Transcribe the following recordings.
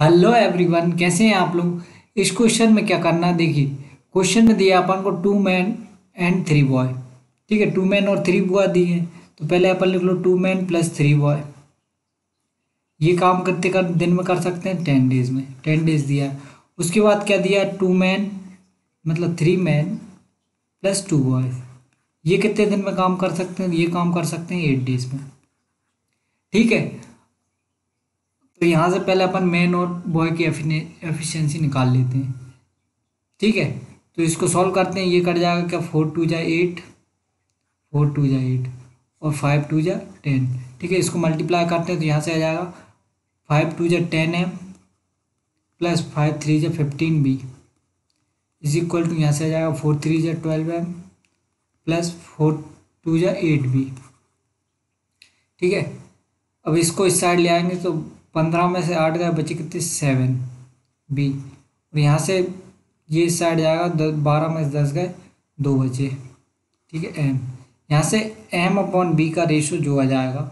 Hello everyone कैसे हैं आप लोग? इस क्वेश्चन में क्या करना है? देखिए क्वेश्चन में दिया अपन को two man and three boy ठीक है टू मैन और थ्री बॉय दिए तो पहले अपन लिख लो two man plus three boy ये काम करते कर, दिन में कर सकते हैं टेन डेज़ में। टेन डेज़ दिया। उसके बाद क्या दिया टू मैन मतलब three man plus two boy ये कितने दिन में काम कर सकते हैं? ये काम कर सकते हैं एट डेज़ में। ठीक है तो यहाँ से पहले अपन मैन और बॉय की एफिशिएंसी निकाल लेते हैं। ठीक है? तो इसको सॉल्व करते हैं। ये कट जाएगा क्या? फोर टू जा एट फोर टू जा एट और फाइव टू जा टेन ठीक है? इसको मल्टीप्लाई करते हैं तो यहाँ से आ जाएगा फाइव टू जा ten M plus five three जा fifteen B is equal to यहाँ से आ जाएगा फोर थ्री जा twelve M plus four two जा एट बी ठीक है? अब इसको इस साइड ले आएँगे तो पंद्रह में से आठ गए, बचे कितने? सेवन। बी। और यहाँ से ये साइड जाएगा, दस, बारह में से दस गए, दो बचे। ठीक है एम यहाँ से एम अपॉन बी का रेशो जो आ जाएगा।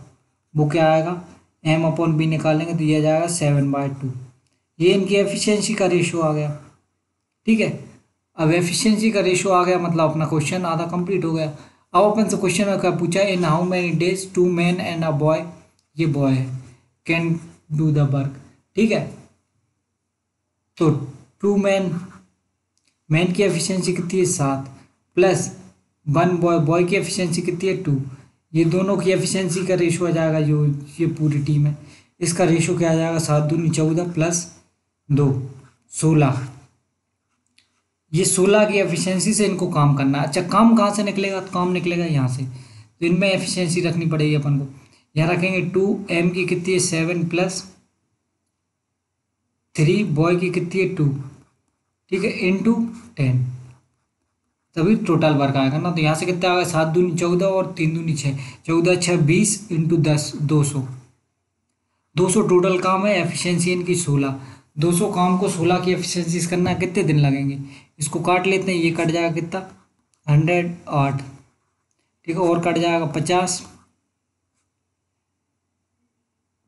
वो क्या आएगा? एम अपॉन बी निकालेंगे तो ये आ जाएगा सेवन बाय टू ये इनकी एफिशिएंसी का रेशो आ गया। ठीक है? अब एफिशिएंसी का रेशो आ गया मतलब अपना क्वेश्चन आधा कंप्लीट हो गया। अब अपन से क्वेश्चन पूछा in how many days two man and a boy ये बॉय है। कैन डू द वर्क ठीक है? तो टू मैन मैन की एफिशिएंसी कितनी है? सात. प्लस वन बॉय बॉय की एफिशिएंसी कितनी है? टू ये दोनों की एफिशिएंसी का रेशो आ जाएगा, जो ये पूरी टीम है। इसका रेशो क्या आ जाएगा? सात दूनी चौदह प्लस दो. सोलह. ये सोलह की एफिशिएंसी से इनको काम करना है। अच्छा काम कहाँ से निकलेगा? तो काम निकलेगा यहाँ से। तो इनमें एफिशिएंसी रखनी पड़ेगी अपन को। यहाँ रखेंगे टू एम की कितनी है? सेवन प्लस थ्री बॉय की कितनी है? टू ठीक है इन टू टेन तभी टोटल वर्क आएगा ना तो यहाँ से कितना आएगा? सात दूनी चौदह और तीन दूनी छः। चौदह, छः, बीस इंटू दस, दो सौ। दो सौ टोटल काम है एफिशिएंसी इनकी सोलह। दो सौ काम को सोलह की एफिशिएंसी करना कितने दिन लगेंगे? इसको काट लेते हैं, ये कट जाएगा कितना? हंड्रेड आठ ठीक है, और कट जाएगा पचास।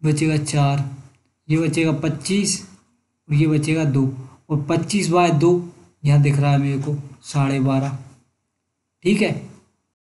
बचेगा चार, ये बचेगा पच्चीस और ये बचेगा दो। और पच्चीस बाय दो, यहाँ दिख रहा है मेरे को साढ़े बारह। ठीक है?